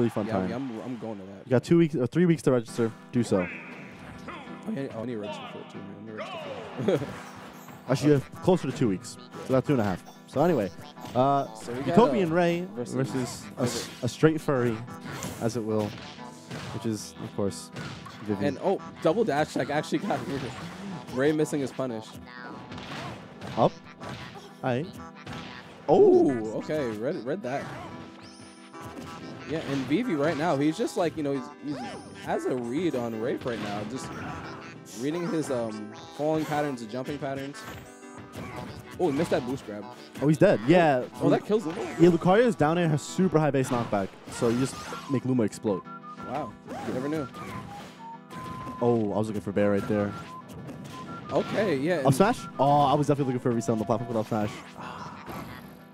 really fun Yeah, time. yeah, I'm, I'm going to that. You got two weeks or three weeks to register. Do so. Yeah, oh, I need to register for it too. man. I need to register for it. Actually, have closer to two weeks. So that's two and a half. So anyway, uh, So we got, Jacoby uh, and Ray versus- versus, a, a straight furry, as it will, which is of course Vivian. And oh, double dash check actually got Ray missing his punish. Up. Alright. Oh. Ooh, okay, read read that. Yeah, and Vivi right now, he's just like you know he's, he's has a read on Rafe right now, just reading his um falling patterns and jumping patterns. Oh, he missed that boost grab. Oh, he's dead. Yeah. Oh, that kills him. Yeah, Lucario's down air has super high base knockback, so you just make Luma explode. Wow, you never knew. Oh, I was looking for bear right there. Okay, yeah. Up smash? Oh, I was definitely looking for a reset on the platform with up smash.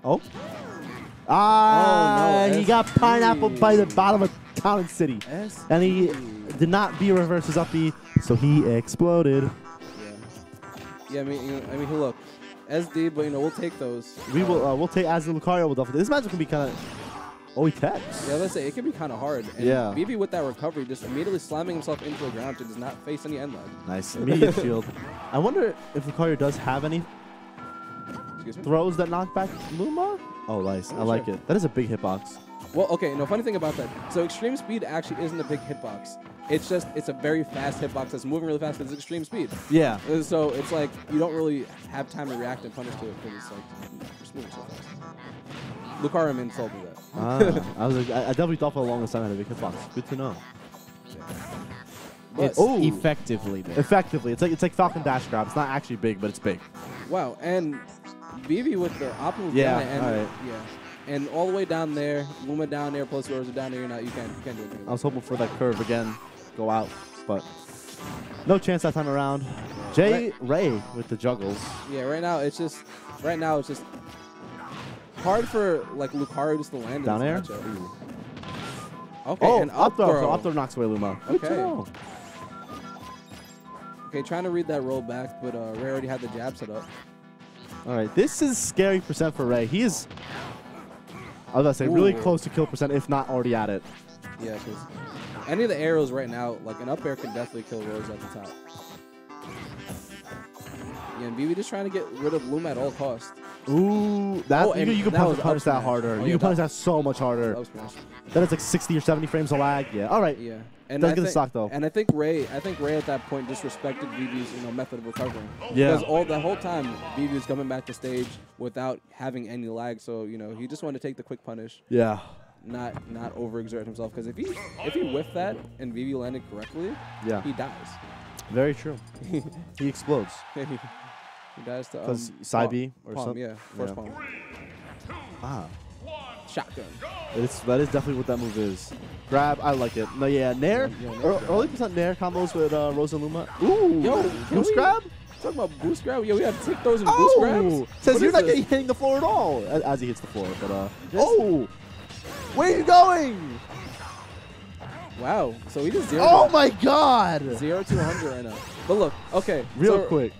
Oh. Ah, Oh, no, got pineapple by the bottom of Town City. And he did not be reverse his up B, so he exploded. Yeah. Yeah, I mean, you know, I mean, look, SD, but you know, we'll take those. We will uh, we'll take as Lucario will definitely. This match can be kind of. Oh, he techs. Yeah, let's say it can be kind of hard. And Yeah. BB with that recovery, just immediately slamming himself into the ground to does not face any end lag. Nice immediate shield. I wonder if Lucario does have any throws that knock back Luma. Oh, nice. I Oh, like sure. it. That is a big hitbox. Well, okay, no, funny thing about that. So extreme speed actually isn't a big hitbox. It's just, it's a very fast hitbox that's moving really fast because it's extreme speed. Yeah. Uh, So it's like, you don't really have time to react and punish to it because it's like, just moving so fast. Lucario man told me that. ah, I was I, I definitely thought for a long time I had a big hitbox. Good to know. But, It's Oh. effectively there. Effectively, it's like it's like Falcon Dash Grab. It's not actually big, but it's big. wow, and BB with the optimal Yeah, down and alright. yeah, and all the way down there, Luma down there, plus yours are down there. You're not, you can't, you can't do anything. I was hoping for that curve again, go out, but no chance that time around. Jay Ray with the juggles. Yeah, right now it's just, right now it's just hard for like Lucario just to land in Down this air? matchup. Okay, Oh, and up throw. throw. So up throw knocks away Luma. Okay. Okay, trying to read that roll back, but uh, Ray already had the jab set up. All right, this is scary percent for Ray. He is, I was gonna say, really close to kill percent, if not already at it. Yeah, because any of the arrows right now, like an up air can definitely kill Rose at the top. Yeah, and BB just trying to get rid of Luma at all costs. Ooh, that Oh, you, can- you can that punish that harder. Oh, you yeah, can punish that- that so much harder. That is like 60 or 70 frames of lag. Yeah. All right. Yeah, and Does I get the think, stock, though. And I think Ray, I think Ray at that point disrespected BB's you know method of recovering. Yeah. Because all the whole time BB was coming back to stage without having any lag, so you know he just wanted to take the quick punish, Yeah. not not overexert himself. Because if he if he whiffed that and BB landed correctly, Yeah. he dies. Very true. he explodes. he dies to um, side palm- B or palm, some- Yeah, first yeah. palm. Ah. Shotgun. It's, that is definitely what that move is. Grab, I like it. No, yeah, Nair, Yeah, Nair ear- early percent Nair combos with uh, Rose and Luma. Ooh, Yo, boost we- grab. Talking about boost grab, yeah, we have to take those boost Oh, grabs. says you're not this? getting hitting the floor at all as he hits the floor. But uh, oh, where are you going? Wow, so we just zero. Oh my God! Zero to 100 right now. But look, okay. Real so, quick.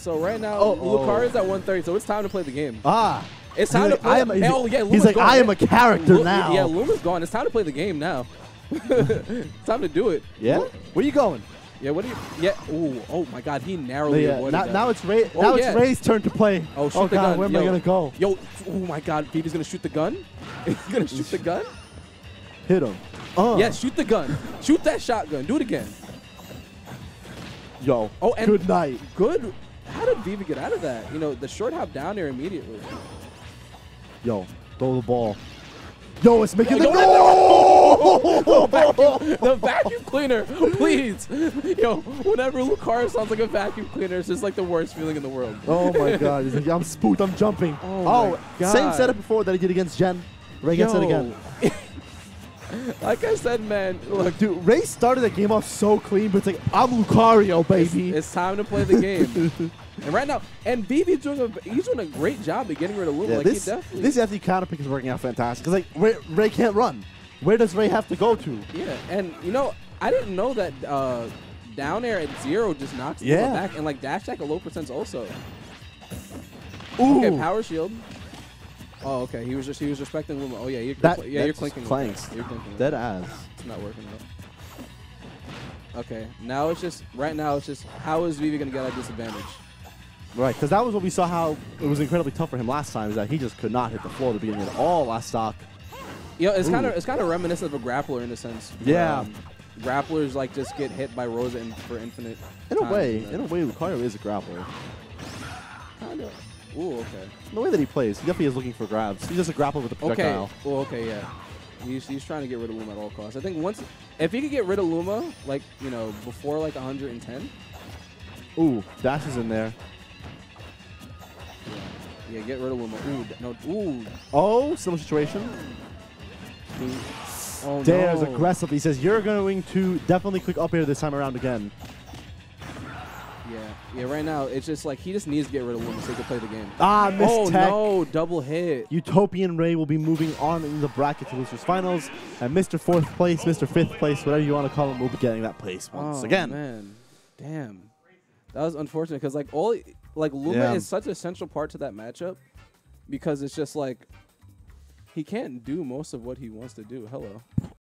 So right now, Oh, Lucario's at 130, so it's time to play the game. Ah, It's He's time like, to play. I am a- he's- oh, yeah, he's like, gone. I am a character Lu- now. Yeah, Luma's gone. It's time to play the game now. it's time to do it. Yeah? Where you going? Yeah, what do you. Yeah, ooh, oh my god, he narrowly Yeah, avoided now, that. now it's Ray. Oh, now yeah. it's Ray's turn to play. Oh, shoot oh the God, gun. where am Yo. I gonna go? Yo, oh my god, BB's gonna shoot the gun? He's gonna shoot the gun? Hit him. Uh, Yeah, shoot the gun. Shoot that shotgun. Do it again. Yo. Oh, and- good night. Good. Did Viva get out of that? You know, the short hop down there immediately. Yo, throw the ball. Yo, it's making Yo, the yo, goal. the, vacuum, the vacuum cleaner, please. Yo, whenever Lucario sounds like a vacuum cleaner, it's just like the worst feeling in the world. Oh my God! I'm spooked. I'm jumping. Oh my oh, same setup before that he did against Jen. Ray gets it again. like I said, man, look, Dude, Ray started the game off so clean, but it's like I'm Lucario, it's, baby. it's time to play the game. And right now, and BB's doing a he's doing a great job at getting rid of Luma. yeah, like this he definitely, this FD counter pick is working out fantastic. Cause like Ray, Ray can't run. Where does Ray have to go to? yeah, and you know, I didn't know that uh, down air at zero just knocks Yeah. Luma back, and like dash attack a low percents also. Ooh. Okay, power shield. Oh, okay. He was just he was respecting Luma. Oh yeah, you're, That- yeah, you're clinking. clanks. You're clinking. Dead that. ass. It's not working though. Okay, now it's just right now it's just how is Vivi gonna get at disadvantage? Right, because that was what we saw how it was incredibly tough for him last time, is that he just could not hit the floor at the beginning at all last stock. You know, it's kind of it's kind of reminiscent of a grappler in a sense. Yeah. um, grapplers like just get hit by Rosa in, for infinite. In a way, in a way, Lucario is a grappler. Kind of. Ooh, okay. The way that he plays, he definitely is looking for grabs. He's just a grappler with a Okay. projectile. Well, okay, yeah. He's, he's trying to get rid of Luma at all costs. I think once, if he could get rid of Luma, like you know, before like 110, Ooh, Dash is in there. Yeah, yeah, get rid of Luma. Ooh, no, ooh, Oh, similar situation. he- oh Dares no. aggressive. He says, you're going to definitely click up here this time around again. Yeah, yeah. Right now, it's just like he just needs to get rid of Luma so he can play the game. Ah, missed oh tech. no, double hit. Utopian Ray will be moving on in the bracket to losers finals, and Mr. Fourth Place, Mr. Fifth Place, whatever you want to call him, will be getting that place once oh, again. man, damn, that was unfortunate because like all like Luma Yeah. is such a central part to that matchup because it's just like he can't do most of what he wants to do. Hello.